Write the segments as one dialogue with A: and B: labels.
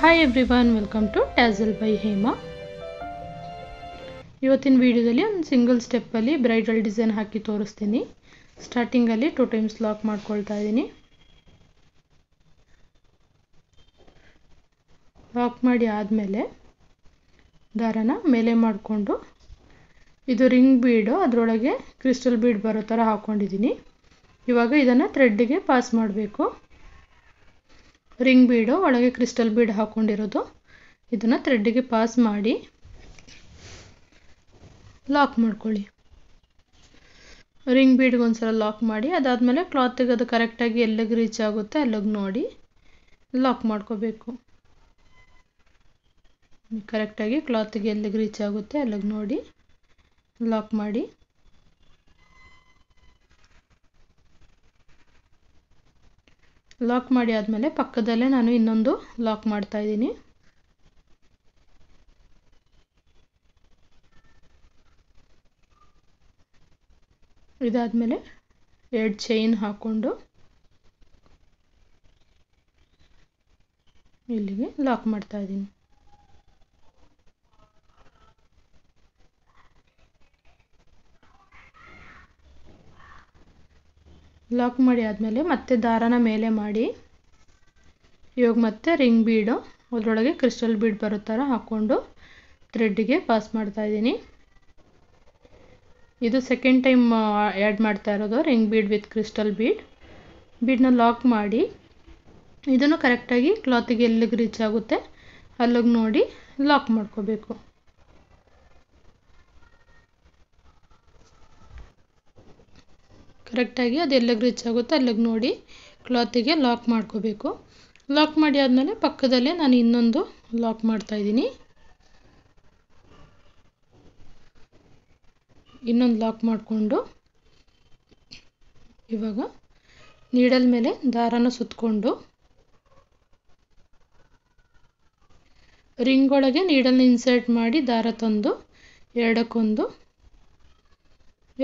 A: Hi everyone welcome to tassel by Hema ಇವತ್ತಿನ ವಿಡಿಯೋದಲ್ಲಿ ಒಂದು ಸಿಂಗಲ್ ಸ್ಟೆಪ್ಪಲ್ಲಿ ಬ್ರೈಡಲ್ ಡಿಸೈನ್ ಹಾಕಿ ತೋರಿಸ್ತೀನಿ. ಸ್ಟಾರ್ಟಿಂಗಲ್ಲಿ ಟೂ ಟೈಮ್ಸ್ ಲಾಕ್ ಮಾಡ್ಕೊಳ್ತಾ ಇದ್ದೀನಿ. ಲಾಕ್ ಮಾಡಿ ಆದಮೇಲೆ ದಾರನ ಮೇಲೆ ಮಾಡಿಕೊಂಡು ಇದು ರಿಂಗ್ ಬೀಡು ಅದರೊಳಗೆ ಕ್ರಿಸ್ಟಲ್ ಬೀಡ್ ಬರೋ ಥರ ಹಾಕ್ಕೊಂಡಿದ್ದೀನಿ ಇವಾಗ ಇದನ್ನು ಥ್ರೆಡ್ಡಿಗೆ ಪಾಸ್ ಮಾಡಬೇಕು. ರಿಂಗ್ ಬೀಡು, ಒಳಗೆ ಕ್ರಿಸ್ಟಲ್ ಬೀಡ್ ಹಾಕ್ಕೊಂಡಿರೋದು ಇದನ್ನು ಥ್ರೆಡ್ಡಿಗೆ ಪಾಸ್ ಮಾಡಿ ಲಾಕ್ ಮಾಡ್ಕೊಳ್ಳಿ. ರಿಂಗ್ ಬೀಡ್ಗೆ ಒಂದ್ಸಲ ಲಾಕ್ ಮಾಡಿ, ಅದಾದಮೇಲೆ ಕ್ಲಾತಿಗೆ ಅದು ಕರೆಕ್ಟಾಗಿ ಎಲ್ಲಿಗೆ ರೀಚ್ ಆಗುತ್ತೆ ಅಲ್ಲಿಗೆ ನೋಡಿ ಲಾಕ್ ಮಾಡ್ಕೋಬೇಕು. ಕರೆಕ್ಟಾಗಿ ಕ್ಲಾತಿಗೆ ಎಲ್ಲಿಗೆ ರೀಚ್ ಆಗುತ್ತೆ ಅಲ್ಲಿಗೆ ನೋಡಿ ಲಾಕ್ ಮಾಡಿ. ಲಾಕ್ ಮಾಡಿ ಆದಮೇಲೆ ಪಕ್ಕದಲ್ಲೇ ನಾನು ಇನ್ನೊಂದು ಲಾಕ್ ಮಾಡ್ತಾ ಇದ್ದೀನಿ. ಇದಾದಮೇಲೆ ಎರಡು ಚೈನ್ ಹಾಕ್ಕೊಂಡು ಇಲ್ಲಿಗೆ ಲಾಕ್ ಮಾಡ್ತಾ ಲಾಕ್ ಮಾಡಿ ಆದಮೇಲೆ ಮತ್ತೆ ದಾರನ ಮೇಲೆ ಮಾಡಿ. ಇವಾಗ ಮತ್ತೆ ರಿಂಗ್ ಬೀಡು ಅದರೊಳಗೆ ಕ್ರಿಸ್ಟಲ್ ಬೀಡ್ ಬರೋ ಥರ ಹಾಕ್ಕೊಂಡು ಥ್ರೆಡ್ಡಿಗೆ ಪಾಸ್ ಮಾಡ್ತಾ ಇದ್ದೀನಿ. ಇದು ಸೆಕೆಂಡ್ ಟೈಮ್ ಆ್ಯಡ್ ಮಾಡ್ತಾ ಇರೋದು ring bead with crystal bead ಬೀಡನ್ನ ಲಾಕ್ ಮಾಡಿ. ಇದನ್ನು ಕರೆಕ್ಟಾಗಿ ಕ್ಲಾತಿಗೆ ಎಲ್ಲಿಗೆ ರೀಚ್ ಆಗುತ್ತೆ ಅಲ್ಲಿಗೆ ನೋಡಿ ಲಾಕ್ ಮಾಡ್ಕೋಬೇಕು. ಕರೆಕ್ಟಾಗಿ ಅದು ಎಲ್ಲಿಗೆ ರೀಚ್ ಆಗುತ್ತೆ ಅಲ್ಲಿಗೆ ನೋಡಿ ಕ್ಲಾತಿಗೆ ಲಾಕ್ ಮಾಡ್ಕೋಬೇಕು. ಲಾಕ್ ಮಾಡಿ ಆದಮೇಲೆ ಪಕ್ಕದಲ್ಲೇ ನಾನು ಇನ್ನೊಂದು ಲಾಕ್ ಮಾಡ್ತಾಯಿದ್ದೀನಿ ಇನ್ನೊಂದು ಲಾಕ್ ಮಾಡಿಕೊಂಡು ಇವಾಗ ನೀಡಲ್ ಮೇಲೆ ದಾರನ ಸುತ್ತಕೊಂಡು ರಿಂಗ್ ಒಳಗೆ ನೀಡಲ್ನ ಇನ್ಸರ್ಟ್ ಮಾಡಿ ದಾರ ತಂದು ಎರಡಕ್ಕೊಂದು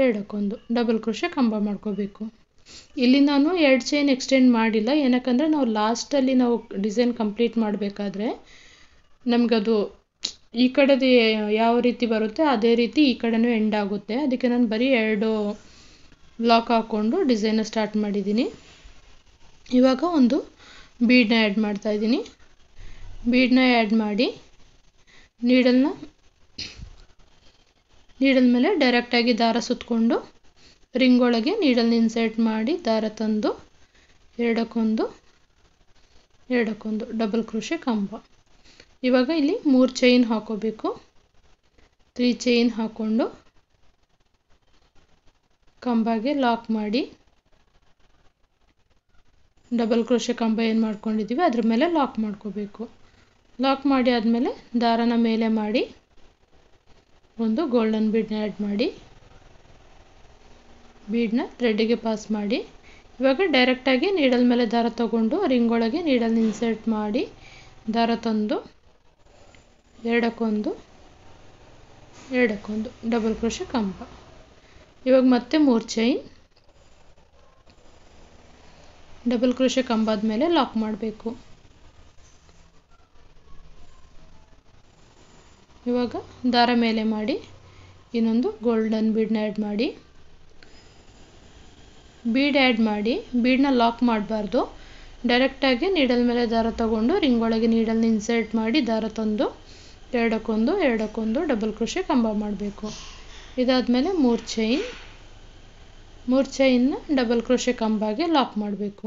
A: ಎರಡಕ್ಕೊಂದು. ಡಬಲ್ ಕ್ರೋಶೆ ಕಂಬ ಮಾಡ್ಕೋಬೇಕು. ಇಲ್ಲಿ ನಾನು ಎರಡು ಚೈನ್ ಎಕ್ಸ್ಟೆಂಡ್ ಮಾಡಿಲ್ಲ. ಏನಕ್ಕಂದರೆ ನಾವು ಲಾಸ್ಟಲ್ಲಿ ನಾವು ಡಿಸೈನ್ ಕಂಪ್ಲೀಟ್ ಮಾಡಬೇಕಾದ್ರೆ ನಮಗದು ಈ ಕಡೆದು ಯಾವ ರೀತಿ ಬರುತ್ತೆ ಅದೇ ರೀತಿ ಈ ಕಡೆನೂ ಎಂಡ್ ಆಗುತ್ತೆ. ಅದಕ್ಕೆ ನಾನು ಬರೀ ಎರಡು ಬ್ಲಾಕ್ ಹಾಕ್ಕೊಂಡು ಡಿಸೈನ ಸ್ಟಾರ್ಟ್ ಮಾಡಿದ್ದೀನಿ. ಇವಾಗ ಒಂದು ಬೀಡನ್ನ ಆ್ಯಡ್ ಮಾಡ್ತಾಯಿದ್ದೀನಿ ಬೀಡನ್ನ ಆ್ಯಡ್ ಮಾಡಿ ನೀಡಲ್ನ ನೀಡಲ್ ಮೇಲೆ ಡೈರೆಕ್ಟಾಗಿ ದಾರ ಸುತ್ತಕೊಂಡು ರಿಂಗ್ ಒಳಗೆ ನೀಡಲ್ನ ಇನ್ಸರ್ಟ್ ಮಾಡಿ ದಾರ ತಂದು ಎರಡಕ್ಕೊಂದು ಎರಡಕ್ಕೊಂದು ಡಬಲ್ ಕ್ರೋಶೆ ಕಂಬ. ಇವಾಗ ಇಲ್ಲಿ ಮೂರು ಚೈನ್ ಹಾಕೋಬೇಕು. ತ್ರೀ ಚೈನ್ ಹಾಕ್ಕೊಂಡು ಕಂಬಗೆ ಲಾಕ್ ಮಾಡಿ ಡಬಲ್ ಕ್ರೋಶೆ ಕಂಬ ಏನು ಮಾಡ್ಕೊಂಡಿದ್ದೀವಿ ಅದ್ರ ಮೇಲೆ ಲಾಕ್ ಮಾಡ್ಕೋಬೇಕು. ಲಾಕ್ ಮಾಡಿ ಆದಮೇಲೆ ದಾರನ ಮೇಲೆ ಮಾಡಿ ಒಂದು ಗೋಲ್ಡನ್ ಬೀಡ್ನ ಆ್ಯಡ್ ಮಾಡಿ ಬೀಡನ್ನ ಥ್ರೆಡ್ಡಿಗೆ ಪಾಸ್ ಮಾಡಿ, ಇವಾಗ ಡೈರೆಕ್ಟಾಗಿ ನೀಡಲ್ ಮೇಲೆ ದಾರ ತಗೊಂಡು ರಿಂಗ್ ಒಳಗೆ ನೀಡಲ್ ಇನ್ಸರ್ಟ್ ಮಾಡಿ, ದಾರ ತಂದು, ಎರಡಕ್ಕೊಂದು ಎರಡಕ್ಕೊಂದು ಡಬಲ್ ಕ್ರೋಶ ಕಂಬ. ಇವಾಗ ಮತ್ತೆ ಮೂರು ಚೈನ್ ಡಬಲ್ ಕ್ರೋಶ ಕಂಬಾದ ಮೇಲೆ ಲಾಕ್ ಮಾಡಬೇಕು. ಇವಾಗ ದಾರ ಮೇಲೆ ಮಾಡಿ, ಇನ್ನೊಂದು ಗೋಲ್ಡನ್ ಬೀಡ್ನ ಆ್ಯಡ್ ಮಾಡಿ. ಬೀಡ್ ಆ್ಯಡ್ ಮಾಡಿ ಬೀಡನ್ನ ಲಾಕ್ ಮಾಡಬಾರ್ದು. ಡೈರೆಕ್ಟಾಗಿ ನೀಡಲ್ ಮೇಲೆ ದಾರ ತಗೊಂಡು ರಿಂಗ್ ಒಳಗೆ ನೀಡಲ್ನ ಇನ್ಸರ್ಟ್ ಮಾಡಿ ದಾರ ತಂದು, ಎರಡಕ್ಕೊಂದು ಎರಡಕ್ಕೊಂದು ಡಬಲ್ ಕ್ರೋಶೆ ಕಂಬ ಮಾಡಬೇಕು. ಇದಾದಮೇಲೆ ಮೂರು ಚೈನ್ ಮೂರು ಚೈನ್ನ ಡಬಲ್ ಕ್ರೋಶೆ ಕಂಬಾಗೆ ಲಾಕ್ ಮಾಡಬೇಕು.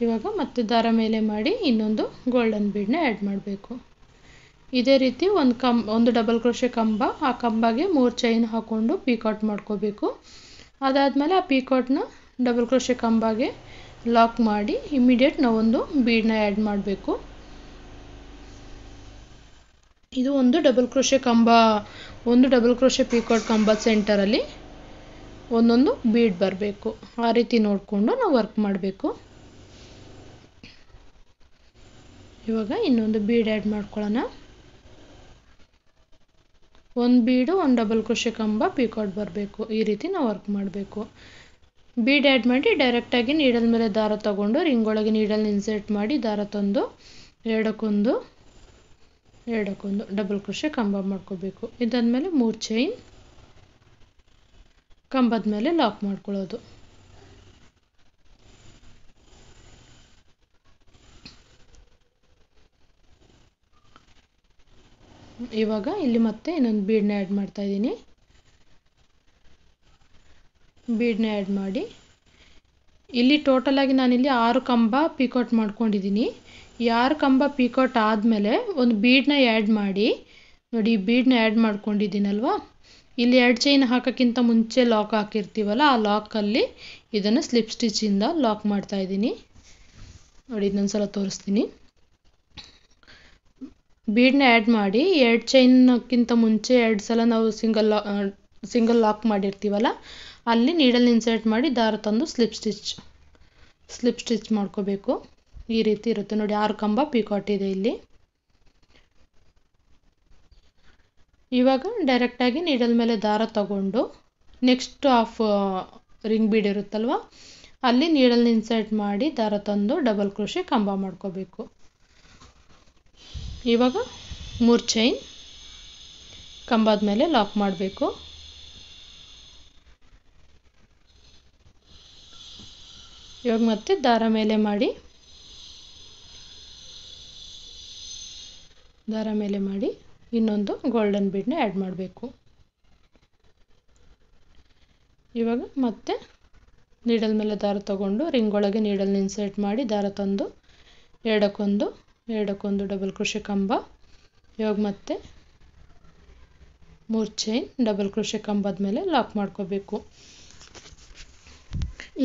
A: ಇವಾಗ ಮತ್ತೆ ದಾರ ಮೇಲೆ ಮಾಡಿ ಇನ್ನೊಂದು ಗೋಲ್ಡನ್ ಬೀಡ್ನ ಆ್ಯಡ್ ಮಾಡಬೇಕು. ಇದೇ ರೀತಿ ಒಂದು ಕಂ, ಒಂದು ಡಬಲ್ ಕ್ರೋಶೆ ಕಂಬ, ಆ ಕಂಬಗೆ ಮೂರು ಚೈನ್ ಹಾಕ್ಕೊಂಡು ಪೀಕಾಟ್ ಮಾಡ್ಕೋಬೇಕು. ಅದಾದಮೇಲೆ ಆ ಪೀಕಾಟ್ನ ಡಬಲ್ ಕ್ರೋಶೆ ಕಂಬಗೆ ಲಾಕ್ ಮಾಡಿ ಇಮಿಡಿಯೇಟ್ ನಾವೊಂದು ಬೀಡನ್ನ ಆ್ಯಡ್ ಮಾಡಬೇಕು. ಇದು ಒಂದು ಡಬಲ್ ಕ್ರೋಶೆ ಕಂಬ, ಒಂದು ಡಬಲ್ ಕ್ರೋಶೆ ಪೀಕಾಟ್ ಕಂಬ ಸೆಂಟರಲ್ಲಿ ಒಂದೊಂದು ಬೀಡ್ ಬರಬೇಕು. ಆ ರೀತಿ ನೋಡಿಕೊಂಡು ನಾವು ವರ್ಕ್ ಮಾಡಬೇಕು. ಇವಾಗ ಇನ್ನೊಂದು ಬೀಡ್ ಆ್ಯಡ್ ಮಾಡ್ಕೊಳ್ಳೋಣ. ಒಂದು ಬೀಡು ಒಂದು ಡಬಲ್ ಕ್ರೋಶೆ ಕಂಬ ಪಿಕಾಟ್ ಬರಬೇಕು. ಈ ರೀತಿ ನಾವು ವರ್ಕ್ ಮಾಡಬೇಕು. ಬೀಡ್ ಆ್ಯಡ್ ಮಾಡಿ ಡೈರೆಕ್ಟಾಗಿ ನೀಡಲ್ ಮೇಲೆ ದಾರ ತಗೊಂಡು ರಿಂಗ್ ಒಳಗೆ ನೀಡಲ್ ಇನ್ಸರ್ಟ್ ಮಾಡಿ ದಾರ ತಂದು, ಎರಡಕ್ಕೊಂದು ಎರಡಕ್ಕೊಂದು ಡಬಲ್ ಕ್ರೋಶೆ ಕಂಬ ಮಾಡ್ಕೋಬೇಕು. ಇದಾದಮೇಲೆ ಮೂರು ಚೈನ್ ಕಂಬದ ಮೇಲೆ ಲಾಕ್ ಮಾಡ್ಕೊಳ್ಳೋದು. ಇವಾಗ ಇಲ್ಲಿ ಮತ್ತೆ ಇನ್ನೊಂದು ಬೀಡನ್ನ ಆ್ಯಡ್ ಮಾಡ್ತಾ ಇದ್ದೀನಿ. ಬೀಡನ್ನ ಆ್ಯಡ್ ಮಾಡಿ. ಇಲ್ಲಿ ಟೋಟಲಾಗಿ ನಾನಿಲ್ಲಿ ಆರು ಕಂಬ ಪೀಕೌಟ್ ಮಾಡ್ಕೊಂಡಿದ್ದೀನಿ. ಈ ಆರು ಕಂಬ ಪೀಕೌಟ್ ಆದಮೇಲೆ ಒಂದು ಬೀಡನ್ನ ಆ್ಯಡ್ ಮಾಡಿ. ನೋಡಿ, ಈ ಬೀಡನ್ನ ಆ್ಯಡ್ ಮಾಡ್ಕೊಂಡಿದ್ದೀನಲ್ವಾ? ಇಲ್ಲಿ ಎರಡು ಚೈನ್ ಹಾಕೋಕ್ಕಿಂತ ಮುಂಚೆ ಲಾಕ್ ಹಾಕಿರ್ತೀವಲ್ಲ, ಆ ಲಾಕಲ್ಲಿ ಇದನ್ನು ಸ್ಲಿಪ್ ಸ್ಟಿಚಿಂದ ಲಾಕ್ ಮಾಡ್ತಾ ಇದ್ದೀನಿ. ನೋಡಿ ಇನ್ನೊಂದು ಸಲ ತೋರಿಸ್ತೀನಿ. ಬೀಡನ್ನ ಆ್ಯಡ್ ಮಾಡಿ ಎರಡು ಚೈನ್ಕ್ಕಿಂತ ಮುಂಚೆ ಎರಡು ಸಲ ನಾವು ಸಿಂಗಲ್ ಸಿಂಗಲ್ ಲಾಕ್ ಮಾಡಿರ್ತೀವಲ್ಲ, ಅಲ್ಲಿ ನೀಡಲ್ ಇನ್ಸರ್ಟ್ ಮಾಡಿ ದಾರ ತಂದು ಸ್ಲಿಪ್ ಸ್ಟಿಚ್ ಸ್ಲಿಪ್ ಸ್ಟಿಚ್ ಮಾಡ್ಕೋಬೇಕು. ಈ ರೀತಿ ಇರುತ್ತೆ. ನೋಡಿ, ಆರು ಕಂಬ ಪಿಕಾಟ್ ಇದೆ ಇಲ್ಲಿ. ಇವಾಗ ಡೈರೆಕ್ಟಾಗಿ ನೀಡಲ್ ಮೇಲೆ ದಾರ ತಗೊಂಡು ನೆಕ್ಸ್ಟ್ ಆಫ್ ರಿಂಗ್ ಬೀಡ್ ಇರುತ್ತಲ್ವ, ಅಲ್ಲಿ ನೀಡಲ್ ಇನ್ಸರ್ಟ್ ಮಾಡಿ ದಾರ ತಂದು ಡಬಲ್ ಕೃಷಿ ಕಂಬ ಮಾಡ್ಕೋಬೇಕು. ಇವಾಗ ಮೂರು ಚೈನ್ ಕಂಬದ ಮೇಲೆ ಲಾಕ್ ಮಾಡಬೇಕು. ಇವಾಗ ಮತ್ತೆ ದಾರ ಮೇಲೆ ಮಾಡಿ. ದಾರ ಮೇಲೆ ಮಾಡಿ ಇನ್ನೊಂದು ಗೋಲ್ಡನ್ ಬೀಡ್ನ ಆ್ಯಡ್ ಮಾಡಬೇಕು. ಇವಾಗ ಮತ್ತೆ ನೀಡಲ್ ಮೇಲೆ ದಾರ ತಗೊಂಡು ರಿಂಗ್ ಒಳಗೆ ನೀಡಲ್ನ ಇನ್ಸರ್ಟ್ ಮಾಡಿ ದಾರ ತಂದು ಎರಡಕ್ಕೊಂದು ಎರಡಕ್ಕೊಂದು ಡಬಲ್ ಕ್ರೋಶೆ ಕಂಬ. ಇವಾಗ ಮತ್ತೆ ಮೂರು ಚೈನ್ ಡಬಲ್ ಕ್ರೋಶೆ ಕಂಬದ ಮೇಲೆ ಲಾಕ್ ಮಾಡ್ಕೋಬೇಕು.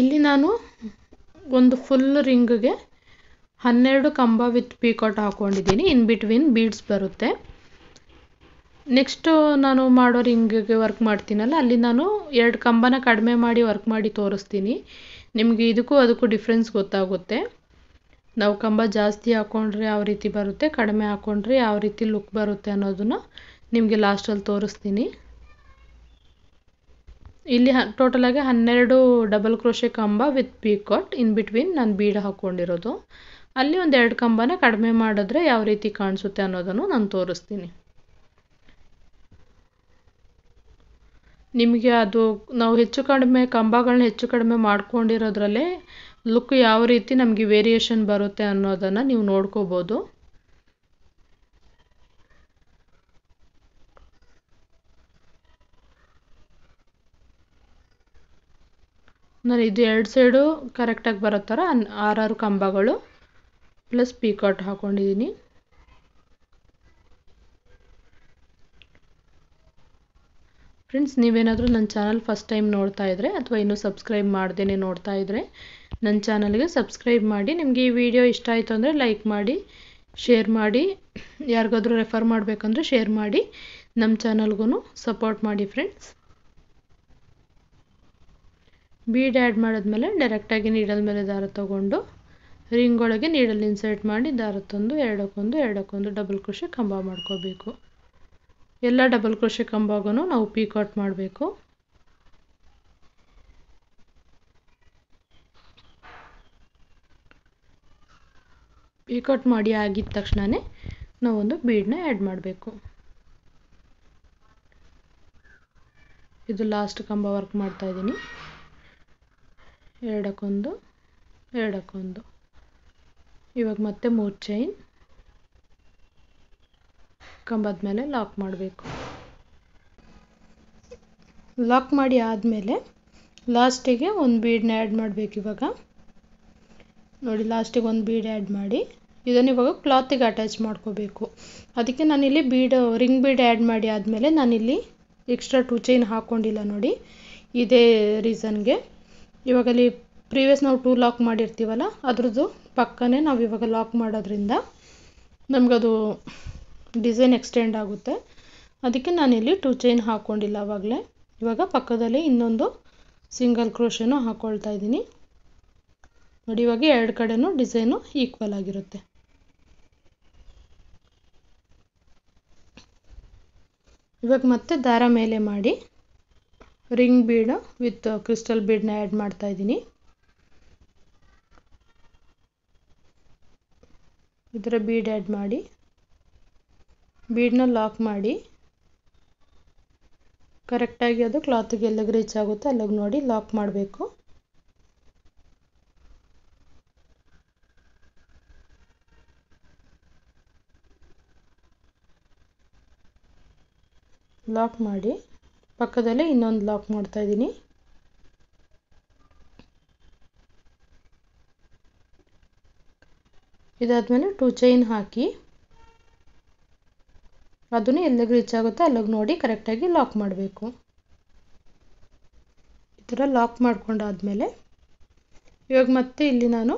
A: ಇಲ್ಲಿ ನಾನು ಒಂದು ಫುಲ್ ರಿಂಗ್ಗೆ ಹನ್ನೆರಡು ಕಂಬ ವಿತ್ ಪೀಕಾಟ್ ಹಾಕ್ಕೊಂಡಿದ್ದೀನಿ ಇನ್ ಬಿಟ್ವೀನ್ ಬೀಡ್ಸ್ ಬರುತ್ತೆ. ನೆಕ್ಸ್ಟು ನಾನು ಮಾಡೋ ರಿಂಗಿಗೆ ವರ್ಕ್ ಮಾಡ್ತೀನಲ್ಲ, ಅಲ್ಲಿ ನಾನು ಎರಡು ಕಂಬನ ಕಡಿಮೆ ಮಾಡಿ ವರ್ಕ್ ಮಾಡಿ ತೋರಿಸ್ತೀನಿ. ನಿಮಗೆ ಇದಕ್ಕೂ ಅದಕ್ಕೂ ಡಿಫ್ರೆನ್ಸ್ ಗೊತ್ತಾಗುತ್ತೆ. ನಾವು ಕಂಬ ಜಾಸ್ತಿ ಹಾಕ್ಕೊಂಡ್ರೆ ಯಾವ ರೀತಿ ಬರುತ್ತೆ, ಕಡಿಮೆ ಹಾಕ್ಕೊಂಡ್ರೆ ಯಾವ ರೀತಿ ಲುಕ್ ಬರುತ್ತೆ ಅನ್ನೋದನ್ನು ನಿಮಗೆ ಲಾಸ್ಟಲ್ಲಿ ತೋರಿಸ್ತೀನಿ. ಇಲ್ಲಿ ಟೋಟಲಾಗಿ ಹನ್ನೆರಡು ಡಬಲ್ ಕ್ರೋಶೆ ಕಂಬ ವಿತ್ ಪೀಕಾಟ್ ಇನ್ ಬಿಟ್ವೀನ್ ನಾನು ಬೀಡ ಹಾಕ್ಕೊಂಡಿರೋದು ಅಲ್ಲಿ ಒಂದು ಎರಡು ಕಂಬನ ಕಡಿಮೆ ಮಾಡಿದ್ರೆ ಯಾವ ರೀತಿ ಕಾಣಿಸುತ್ತೆ ಅನ್ನೋದನ್ನು ನಾನು ತೋರಿಸ್ತೀನಿ. ನಿಮಗೆ ಅದು, ನಾವು ಹೆಚ್ಚು ಕಡಿಮೆ ಕಂಬಗಳನ್ನ ಹೆಚ್ಚು ಕಡಿಮೆ ಮಾಡ್ಕೊಂಡಿರೋದ್ರಲ್ಲೇ ಲುಕ್ ಯಾವ ರೀತಿ ನಮಗೆ ವೇರಿಯೇಷನ್ ಬರುತ್ತೆ ಅನ್ನೋದನ್ನು ನೀವು ನೋಡ್ಕೋಬೋದು. ನಾನು ಇದು ಎರಡು ಸೈಡು ಕರೆಕ್ಟಾಗಿ ಬರೋ ಥರ ಆರಾರು ಕಂಬಗಳು ಪ್ಲಸ್ ಪೀಕಾಟ್ ಹಾಕ್ಕೊಂಡಿದ್ದೀನಿ ಫ್ರೆಂಡ್ಸ್ ನೀವೇನಾದರೂ ನನ್ನ ಚಾನಲ್ ಫಸ್ಟ್ ಟೈಮ್ ನೋಡ್ತಾ ಇದ್ದರೆ ಅಥವಾ ಇನ್ನೂ ಸಬ್ಸ್ಕ್ರೈಬ್ ಮಾಡ್ದೇ ನೋಡ್ತಾ ಇದ್ದರೆ ನನ್ನ ಚಾನಲ್ಗೆ ಸಬ್ಸ್ಕ್ರೈಬ್ ಮಾಡಿ, ನಿಮಗೆ ಈ ವಿಡಿಯೋ ಇಷ್ಟ ಆಯಿತು ಅಂದರೆ ಲೈಕ್ ಮಾಡಿ ಶೇರ್ ಮಾಡಿ, ಯಾರಿಗಾದರೂ ರೆಫರ್ ಮಾಡಬೇಕಂದ್ರೆ ಶೇರ್ ಮಾಡಿ ನಮ್ಮ ಚಾನಲ್ಗೂ ಸಪೋರ್ಟ್ ಮಾಡಿ ಫ್ರೆಂಡ್ಸ್ ಬೀಡ್ ಆ್ಯಡ್ ಮಾಡಿದ್ಮೇಲೆ ಡೈರೆಕ್ಟಾಗಿ ನೀಡಲ್ ಮೇಲೆ ದಾರ ತಗೊಂಡು ರಿಂಗ್ ಒಳಗೆ ನೀಡಲ್ ಇನ್ಸರ್ಟ್ ಮಾಡಿ, ದಾರ ತಂದು, ಎರಡಕ್ಕೊಂದು ಎರಡಕ್ಕೊಂದು ಡಬಲ್ ಕ್ರೋಶೆ ಕಂಬ ಮಾಡ್ಕೋಬೇಕು. ಎಲ್ಲ ಡಬಲ್ ಕ್ರೋಶೆ ಕಂಬಾಗೂ ನಾವು ಪೀಕಾಟ್ ಮಾಡಬೇಕು. ಪೀಕಾಟ್ ಮಾಡಿ ಆಗಿದ ತಕ್ಷಣವೇ ನಾವೊಂದು ಬೀಡನ್ನ ಆ್ಯಡ್ ಮಾಡಬೇಕು. ಇದು ಲಾಸ್ಟ್ ಕಂಬ ವರ್ಕ್ ಮಾಡ್ತಾ ಇದ್ದೀನಿ. ಎರಡಕ್ಕೊಂದು ಎರಡಕ್ಕೊಂದು. ಇವಾಗ ಮತ್ತೆ ಮೂರು ಚೈನ್ ಕಂಬದ ಮೇಲೆ ಲಾಕ್ ಮಾಡಬೇಕು. ಲಾಕ್ ಮಾಡಿ ಆದಮೇಲೆ ಲಾಸ್ಟಿಗೆ ಒಂದು ಬೀಡನ್ನ ಆ್ಯಡ್ ಮಾಡಬೇಕು ಇವಾಗ. ನೋಡಿ, ಲಾಸ್ಟಿಗೆ ಒಂದು ಬೀಡ್ ಆ್ಯಡ್ ಮಾಡಿ. ಇದನ್ನು ಇವಾಗ ಕ್ಲಾತಿಗೆ ಅಟ್ಯಾಚ್ ಮಾಡ್ಕೋಬೇಕು. ಅದಕ್ಕೆ ನಾನಿಲ್ಲಿ ಬೀಡ್, ರಿಂಗ್ ಬೀಡ್ ಆ್ಯಡ್ ಮಾಡಿ ಆದಮೇಲೆ ನಾನಿಲ್ಲಿ ಎಕ್ಸ್ಟ್ರಾ ಟೂ ಚೈನ್ ಹಾಕ್ಕೊಂಡಿಲ್ಲ ನೋಡಿ. ಇದೇ ರೀಸನ್ಗೆ. ಇವಾಗ ಅಲ್ಲಿ ಪ್ರೀವಿಯಸ್ ನಾವು ಟೂ ಲಾಕ್ ಮಾಡಿರ್ತೀವಲ್ಲ, ಅದ್ರದ್ದು ಪಕ್ಕನೇ ನಾವು ಇವಾಗ ಲಾಕ್ ಮಾಡೋದ್ರಿಂದ ನಮಗದು ಡಿಸೈನ್ ಎಕ್ಸ್ಟೆಂಡ್ ಆಗುತ್ತೆ. ಅದಕ್ಕೆ ನಾನಿಲ್ಲಿ ಟೂ ಚೈನ್ ಹಾಕ್ಕೊಂಡಿಲ್ಲ ಆವಾಗಲೇ ಇವಾಗ ಪಕ್ಕದಲ್ಲಿ ಇನ್ನೊಂದು ಸಿಂಗಲ್ ಕ್ರೋಶನು ಹಾಕ್ಕೊಳ್ತಾ ಇದ್ದೀನಿ. ನೋಡಿ, ಇವಾಗ ಎರಡು ಕಡೆನೂ ಡಿಸೈನು ಈಕ್ವಲ್ ಆಗಿರುತ್ತೆ. ಇವಾಗ ಮತ್ತೆ ದಾರ ಮೇಲೆ ಮಾಡಿ ರಿಂಗ್ ಬೀಡ್ ವಿತ್ ಕ್ರಿಸ್ಟಲ್ ಬೀಡನ್ನ ಆ್ಯಡ್ ಮಾಡ್ತಾ ಇದ್ದೀನಿ. ಇದರ ಬೀಡ್ ಆ್ಯಡ್ ಮಾಡಿ ಬೀಡನ್ನ ಲಾಕ್ ಮಾಡಿ ಕರೆಕ್ಟಾಗಿ ಅದು ಕ್ಲಾತಿಗೆ ಎಲ್ಲಿಗೆ ರೀಚ್ ಆಗುತ್ತೆ ಅಲ್ಲಿಗೆ ನೋಡಿ ಲಾಕ್ ಮಾಡಬೇಕು. ಲಾಕ್ ಮಾಡಿ, ಪಕ್ಕದಲ್ಲೇ ಇನ್ನೊಂದು ಲಾಕ್ ಮಾಡ್ತಾ ಇದ್ದೀನಿ. ಇದಾದಮೇಲೆ ಟೂ ಚೈನ್ ಹಾಕಿ ಅದನ್ನು ಎಲ್ಲಿಗೆ ರೀಚ್ ಆಗುತ್ತೆ ಅಲ್ಲಿಗೆ ನೋಡಿ ಕರೆಕ್ಟಾಗಿ ಲಾಕ್ ಮಾಡಬೇಕು. ಈ ಥರ ಲಾಕ್ ಮಾಡ್ಕೊಂಡಾದಮೇಲೆ ಇವಾಗ ಮತ್ತೆ ಇಲ್ಲಿ ನಾನು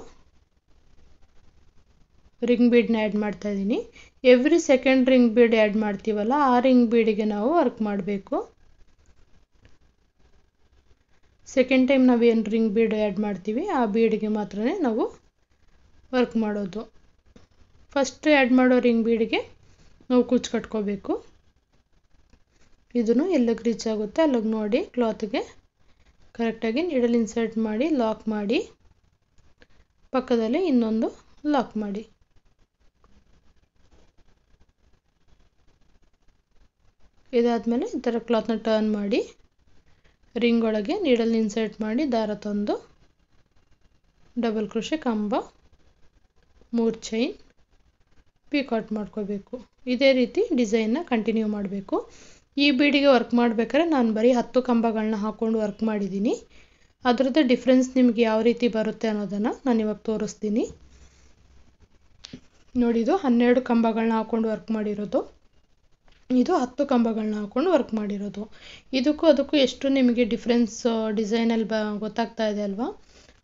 A: ರಿಂಗ್ ಬೀಡ್ನ ಆ್ಯಡ್ ಮಾಡ್ತಾ ಇದ್ದೀನಿ. Every second ring bead add ಮಾಡ್ತೀವಲ್ಲ, ಆ ರಿಂಗ್ ಬೀಡಿಗೆ ನಾವು ವರ್ಕ್ ಮಾಡಬೇಕು. ಸೆಕೆಂಡ್ ಟೈಮ್ ನಾವು ಏನು ರಿಂಗ್ ಬೀಡ್ ಆ್ಯಡ್ ಮಾಡ್ತೀವಿ, ಆ ಬೀಡಿಗೆ ಮಾತ್ರ ನಾವು ವರ್ಕ್ ಮಾಡೋದು. ಫಸ್ಟ್ ಆ್ಯಡ್ ಮಾಡೋ ರಿಂಗ್ ಬೀಡಿಗೆ ನಾವು ಕುಚ್ಚು ಕಟ್ಕೋಬೇಕು. ಇದನ್ನು ಎಲ್ಲಿಗೆ ರೀಚ್ ಆಗುತ್ತೆ ಅಲ್ಲಿಗೆ ನೋಡಿ ಕ್ಲಾತ್ಗೆ ಕರೆಕ್ಟಾಗಿ ನೀಡಲ್ ಇನ್ಸರ್ಟ್ ಮಾಡಿ ಲಾಕ್ ಮಾಡಿ. ಪಕ್ಕದಲ್ಲಿ ಇನ್ನೊಂದು ಲಾಕ್ ಮಾಡಿ. ಇದಾದಮೇಲೆ ಈ ಥರ ಕ್ಲಾತ್ನ ಟರ್ನ್ ಮಾಡಿ. ರಿಂಗ್ ಒಳಗೆ ನೀಡಲ್ ಇನ್ಸರ್ಟ್ ಮಾಡಿ, ದಾರ ತಂದು. ಡಬಲ್ ಕೃಷಿ ಕಂಬ. ಮೂರು ಚೈನ್ ಪಿಕಾಟ್ ಮಾಡ್ಕೋಬೇಕು. ಇದೇ ರೀತಿ ಡಿಸೈನ್ನ ಕಂಟಿನ್ಯೂ ಮಾಡಬೇಕು. ಈ ಬೀಡಿಗೆ ವರ್ಕ್ ಮಾಡಬೇಕಾದ್ರೆ ನಾನು ಬರೀ ಹತ್ತು ಕಂಬಗಳನ್ನ ಹಾಕ್ಕೊಂಡು ವರ್ಕ್ ಮಾಡಿದ್ದೀನಿ ಅದರದ್ದು ಡಿಫ್ರೆನ್ಸ್ ನಿಮಗೆ ಯಾವ ರೀತಿ ಬರುತ್ತೆ ಅನ್ನೋದನ್ನು ನಾನು ಇವಾಗ ತೋರಿಸ್ತೀನಿ. ನೋಡಿದು ಹನ್ನೆರಡು ಕಂಬಗಳನ್ನ ಹಾಕ್ಕೊಂಡು ವರ್ಕ್ ಮಾಡಿರೋದು. ಇದು ಹತ್ತು ಕಂಬಗಳನ್ನ ಹಾಕ್ಕೊಂಡು ವರ್ಕ್ ಮಾಡಿರೋದು. ಇದಕ್ಕೂ ಅದಕ್ಕೂ ಎಷ್ಟು ನಿಮಗೆ ಡಿಫ್ರೆನ್ಸ್ ಡಿಸೈನಲ್ಲಿ ಬ, ಗೊತ್ತಾಗ್ತಾ ಇದೆ ಅಲ್ವಾ?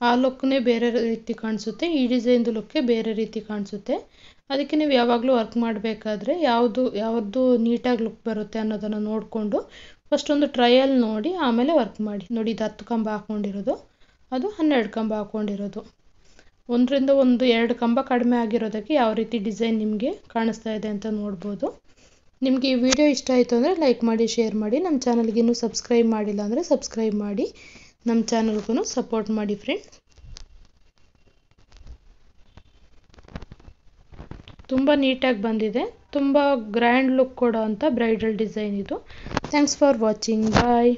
A: ಆ ಲುಕ್ನೇ ಬೇರೆ ರೀತಿ ಕಾಣಿಸುತ್ತೆ, ಈ ಡಿಸೈನ್ದು ಲುಕ್ಕೇ ಬೇರೆ ರೀತಿ ಕಾಣಿಸುತ್ತೆ. ಅದಕ್ಕೆ ನೀವು ಯಾವಾಗಲೂ ವರ್ಕ್ ಮಾಡಬೇಕಾದ್ರೆ ಯಾವುದು ಯಾವುದು ನೀಟಾಗಿ ಲುಕ್ ಬರುತ್ತೆ ಅನ್ನೋದನ್ನು ನೋಡಿಕೊಂಡು ಫಸ್ಟ್ ಒಂದು ಟ್ರಯಲ್ ನೋಡಿ, ಆಮೇಲೆ ವರ್ಕ್ ಮಾಡಿ. ನೋಡಿ, ಇದು ಹತ್ತು ಕಂಬ ಹಾಕ್ಕೊಂಡಿರೋದು ಅದು ಹನ್ನೆರಡು ಕಂಬ ಹಾಕ್ಕೊಂಡಿರೋದು ಒಂದರಿಂದ ಒಂದು ಎರಡು ಕಂಬ ಕಡಿಮೆ ಆಗಿರೋದಕ್ಕೆ ಯಾವ ರೀತಿ ಡಿಸೈನ್ ನಿಮಗೆ ಕಾಣಿಸ್ತಾ ಇದೆ ಅಂತ ನೋಡ್ಬೋದು. ನಿಮಗೆ ಈ ವಿಡಿಯೋ ಇಷ್ಟ ಆಯಿತು ಅಂದರೆ ಲೈಕ್ ಮಾಡಿ ಶೇರ್ ಮಾಡಿ. ನಮ್ಮ ಚಾನಲ್ಗೆ ಇನ್ನೂ ಸಬ್ಸ್ಕ್ರೈಬ್ ಮಾಡಿಲ್ಲ ಅಂದರೆ ಸಬ್ಸ್ಕ್ರೈಬ್ ಮಾಡಿ. ನಮ್ಮ ಚಾನಲ್ಗೂ ಸಪೋರ್ಟ್ ಮಾಡಿ ಫ್ರೆಂಡ್ಸ್ ತುಂಬ ನೀಟಾಗಿ ಬಂದಿದೆ. ತುಂಬ ಗ್ರ್ಯಾಂಡ್ ಲುಕ್ ಕೊಡೋ ಅಂಥ ಬ್ರೈಡಲ್ ಡಿಸೈನ್ ಇದು. Thanks for watching bye